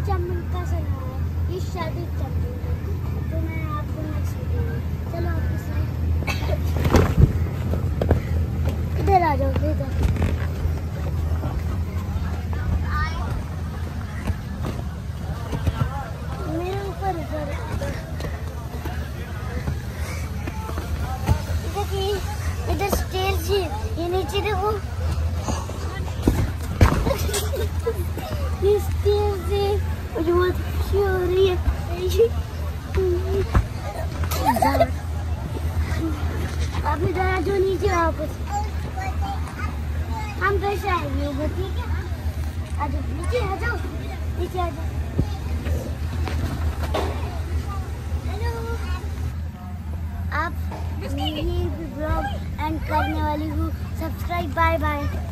हम चमड़का से ये शादी चमड़का तो मैं आपको नेक्स्ट वीडियो में चलो आपके साथ इधर आ जाओ, इधर। मेरे ऊपर ऊपर देखिए इधर स्टेज ये नीचे देखो। ये अब इधर जो नीचे वापस हम फिर से आएँगे ऊपर ठीक है आ जाओ नीचे आ जाओ नीचे आ जाओ आप ये ब्लॉग एंड करने वाली हूँ। Subscribe bye bye